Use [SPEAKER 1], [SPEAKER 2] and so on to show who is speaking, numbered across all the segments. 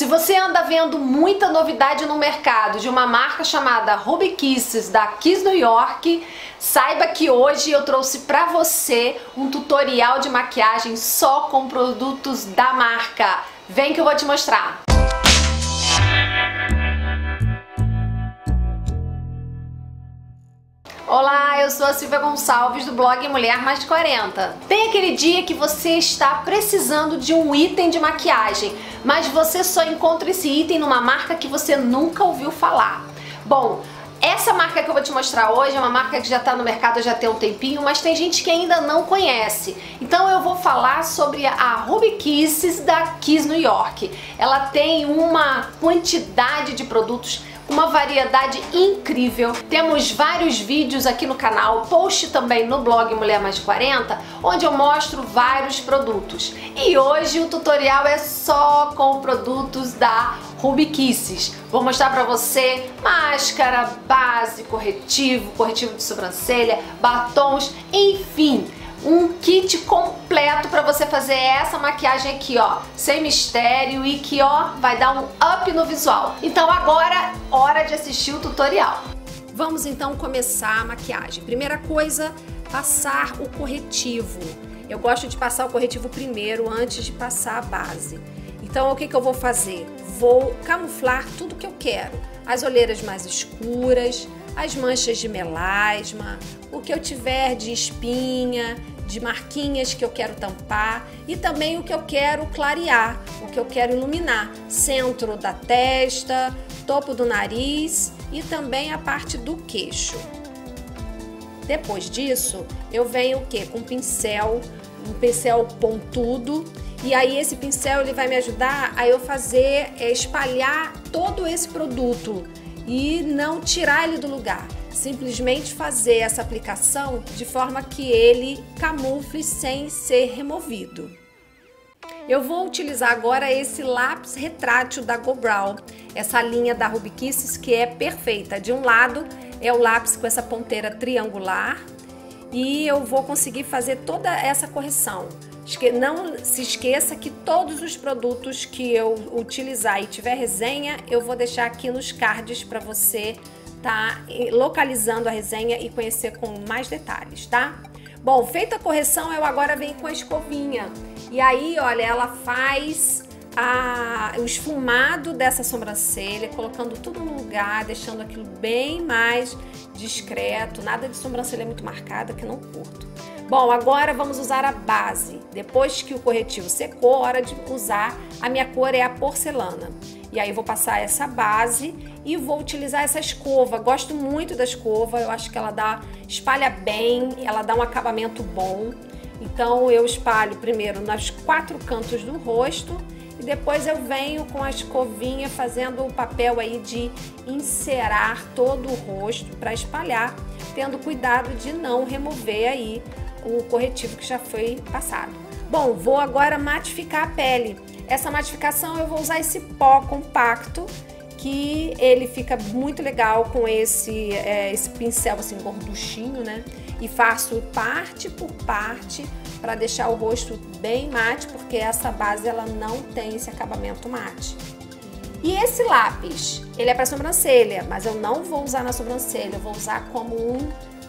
[SPEAKER 1] Se você anda vendo muita novidade no mercado de uma marca chamada Ruby Kisses da Kiss New York, saiba que hoje eu trouxe para você um tutorial de maquiagem só com produtos da marca. Vem que eu vou te mostrar. Olá, eu sou a Silvia Gonçalves do blog Mulher Mais de 40. Tem aquele dia que você está precisando de um item de maquiagem, mas você só encontra esse item numa marca que você nunca ouviu falar. Bom, essa marca que eu vou te mostrar hoje é uma marca que já está no mercado já tem um tempinho, mas tem gente que ainda não conhece. Então eu vou falar sobre a Ruby Kisses da Kiss New York. Ela tem uma quantidade de produtos uma variedade incrível. Temos vários vídeos aqui no canal, post também no blog Mulher Mais 40, onde eu mostro vários produtos. E hoje o tutorial é só com produtos da Ruby Kisses. Vou mostrar pra você máscara, base, corretivo, corretivo de sobrancelha, batons, enfim um kit completo para você fazer essa maquiagem aqui, ó, sem mistério e que, ó, vai dar um up no visual. Então agora, hora de assistir o tutorial. Vamos então começar a maquiagem. Primeira coisa, passar o corretivo. Eu gosto de passar o corretivo primeiro, antes de passar a base. Então, o que, que eu vou fazer? Vou camuflar tudo que eu quero. As olheiras mais escuras, as manchas de melasma, o que eu tiver de espinha, de marquinhas que eu quero tampar e também o que eu quero clarear, o que eu quero iluminar, centro da testa, topo do nariz e também a parte do queixo. Depois disso, eu venho o que? Com pincel, um pincel pontudo e aí esse pincel ele vai me ajudar a eu fazer, é, espalhar todo esse produto e não tirar ele do lugar simplesmente fazer essa aplicação de forma que ele camufle sem ser removido. Eu vou utilizar agora esse lápis retrátil da Go Brow, essa linha da Ruby Kisses que é perfeita. De um lado é o lápis com essa ponteira triangular e eu vou conseguir fazer toda essa correção. Não se esqueça que todos os produtos que eu utilizar e tiver resenha, eu vou deixar aqui nos cards para você tá localizando a resenha e conhecer com mais detalhes, tá? Bom, feita a correção, eu agora venho com a escovinha. E aí, olha, ela faz a, o esfumado dessa sobrancelha, colocando tudo no lugar, deixando aquilo bem mais discreto. Nada de sobrancelha muito marcada, que não curto. Bom, agora vamos usar a base. Depois que o corretivo secou, hora de usar. A minha cor é a porcelana. E aí vou passar essa base e vou utilizar essa escova. Gosto muito da escova, eu acho que ela dá espalha bem, ela dá um acabamento bom. Então eu espalho primeiro nos quatro cantos do rosto e depois eu venho com a escovinha fazendo o papel aí de encerar todo o rosto para espalhar, tendo cuidado de não remover aí o corretivo que já foi passado. Bom, vou agora matificar a pele. Essa matificação eu vou usar esse pó compacto que ele fica muito legal com esse, é, esse pincel assim gorduchinho, né? E faço parte por parte para deixar o rosto bem mate, porque essa base ela não tem esse acabamento mate. E esse lápis, ele é para sobrancelha, mas eu não vou usar na sobrancelha, eu vou usar como um,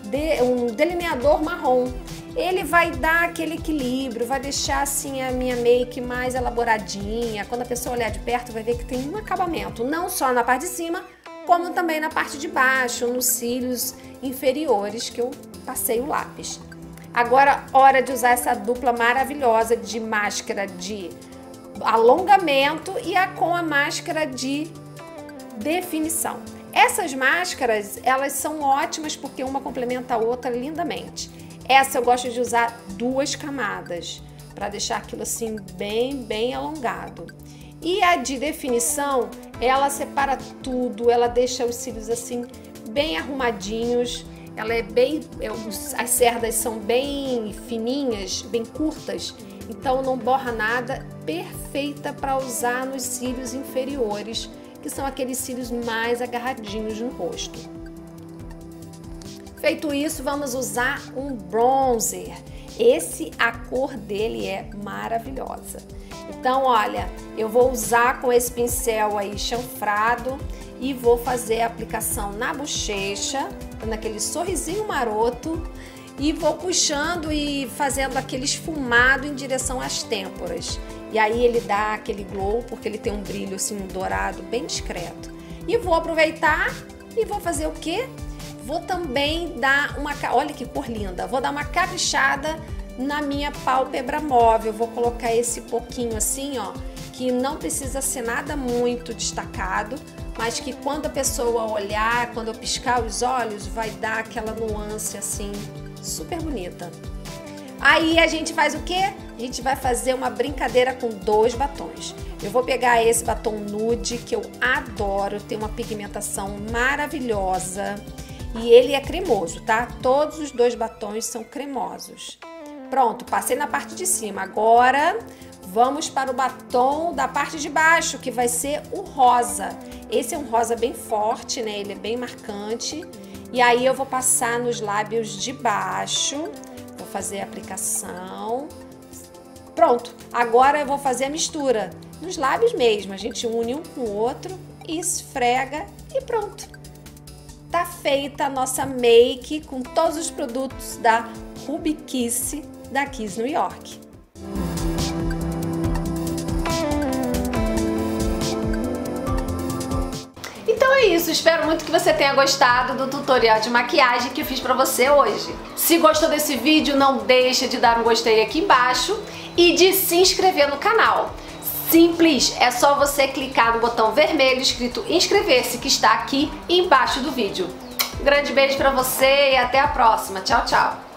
[SPEAKER 1] de, um delineador marrom ele vai dar aquele equilíbrio, vai deixar assim a minha make mais elaboradinha. Quando a pessoa olhar de perto, vai ver que tem um acabamento, não só na parte de cima, como também na parte de baixo, nos cílios inferiores que eu passei o lápis. Agora, hora de usar essa dupla maravilhosa de máscara de alongamento e a com a máscara de definição. Essas máscaras, elas são ótimas porque uma complementa a outra lindamente. Essa eu gosto de usar duas camadas para deixar aquilo assim bem, bem alongado. E a de definição, ela separa tudo, ela deixa os cílios assim bem arrumadinhos. Ela é bem, é, as cerdas são bem fininhas, bem curtas, então não borra nada. Perfeita para usar nos cílios inferiores, que são aqueles cílios mais agarradinhos no rosto. Feito isso, vamos usar um bronzer. Esse, a cor dele é maravilhosa. Então, olha, eu vou usar com esse pincel aí chanfrado e vou fazer a aplicação na bochecha, dando aquele sorrisinho maroto e vou puxando e fazendo aquele esfumado em direção às têmporas. E aí ele dá aquele glow, porque ele tem um brilho assim, um dourado bem discreto. E vou aproveitar e vou fazer o quê? Vou também dar uma, olha que cor linda, vou dar uma caprichada na minha pálpebra móvel. Vou colocar esse pouquinho assim, ó, que não precisa ser nada muito destacado, mas que quando a pessoa olhar, quando eu piscar os olhos, vai dar aquela nuance assim, super bonita. Aí a gente faz o quê? A gente vai fazer uma brincadeira com dois batons. Eu vou pegar esse batom nude que eu adoro, tem uma pigmentação maravilhosa e ele é cremoso, tá? Todos os dois batons são cremosos. Pronto, passei na parte de cima. Agora vamos para o batom da parte de baixo, que vai ser o rosa. Esse é um rosa bem forte, né? Ele é bem marcante. E aí eu vou passar nos lábios de baixo. Vou fazer a aplicação. Pronto, agora eu vou fazer a mistura. Nos lábios mesmo, a gente une um com o outro, esfrega e pronto. Tá feita a nossa make com todos os produtos da Ruby Kiss da Kiss New York. Então é isso, espero muito que você tenha gostado do tutorial de maquiagem que eu fiz pra você hoje. Se gostou desse vídeo, não deixa de dar um gostei aqui embaixo e de se inscrever no canal. Simples, é só você clicar no botão vermelho escrito inscrever-se que está aqui embaixo do vídeo. Um grande beijo pra você e até a próxima. Tchau, tchau!